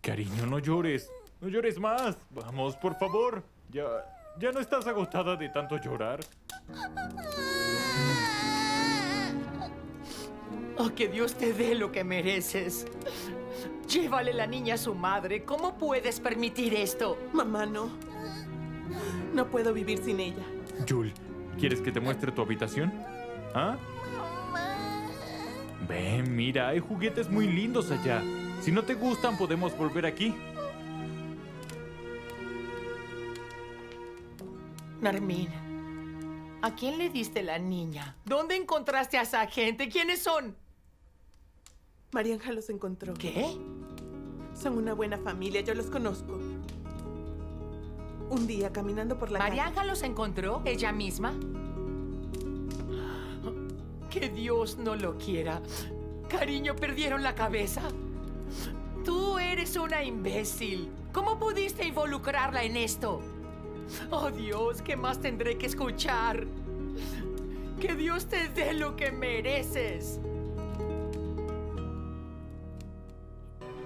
Cariño, no llores. No llores más. Vamos, por favor. Ya, ya no estás agotada de tanto llorar. Oh, que Dios te dé lo que mereces. Llévale la niña a su madre. ¿Cómo puedes permitir esto? Mamá, no. No puedo vivir sin ella. Jul, ¿quieres que te muestre tu habitación? ¿Ah? Ven, mira, hay juguetes muy lindos allá. Si no te gustan, podemos volver aquí. Narmín, ¿a quién le diste la niña? ¿Dónde encontraste a esa gente? ¿Quiénes son? Marianja los encontró. ¿Qué? Son una buena familia, yo los conozco. Un día caminando por la ¿Marianja calle. los encontró ella misma? Que Dios no lo quiera. Cariño, ¿perdieron la cabeza? Eres una imbécil. ¿Cómo pudiste involucrarla en esto? Oh Dios, ¿qué más tendré que escuchar? Que Dios te dé lo que mereces.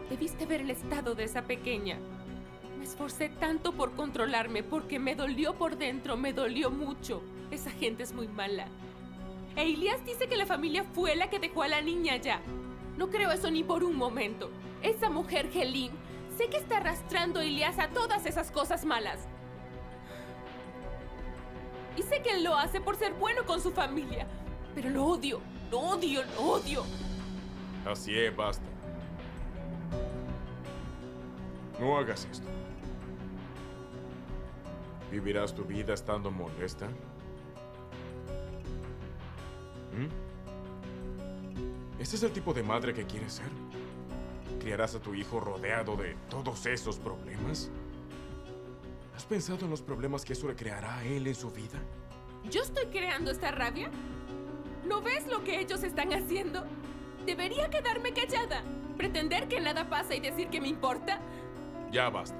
Debiste ver el estado de esa pequeña. Me esforcé tanto por controlarme porque me dolió por dentro, me dolió mucho. Esa gente es muy mala. E dice que la familia fue la que dejó a la niña ya. No creo eso ni por un momento. Esa mujer, Helin, sé que está arrastrando a Ilias a todas esas cosas malas. Y sé que él lo hace por ser bueno con su familia. Pero lo odio, lo odio, lo odio. Así es, basta. No hagas esto. ¿Vivirás tu vida estando molesta? ¿Mm? ¿Este es el tipo de madre que quieres ser? ¿Criarás a tu hijo rodeado de todos esos problemas? ¿Has pensado en los problemas que eso le creará a él en su vida? ¿Yo estoy creando esta rabia? ¿No ves lo que ellos están haciendo? Debería quedarme callada. Pretender que nada pasa y decir que me importa. Ya basta.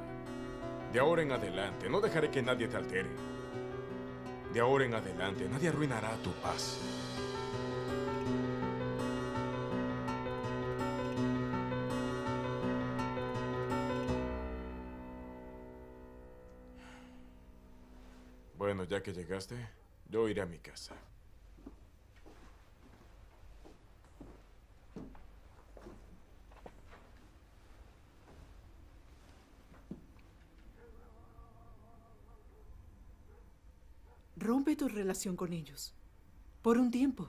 De ahora en adelante, no dejaré que nadie te altere. De ahora en adelante, nadie arruinará tu paz. Bueno, ya que llegaste, yo iré a mi casa. Rompe tu relación con ellos. Por un tiempo.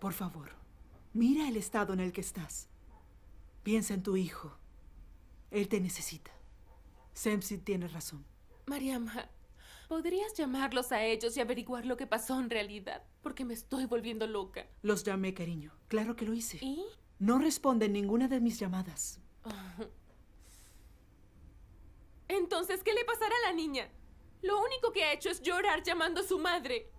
Por favor, mira el estado en el que estás. Piensa en tu hijo. Él te necesita. Semsi tiene razón. Mariama, ¿Podrías llamarlos a ellos y averiguar lo que pasó en realidad? Porque me estoy volviendo loca. Los llamé, cariño. Claro que lo hice. ¿Y? No responden ninguna de mis llamadas. Entonces, ¿qué le pasará a la niña? Lo único que ha hecho es llorar llamando a su madre.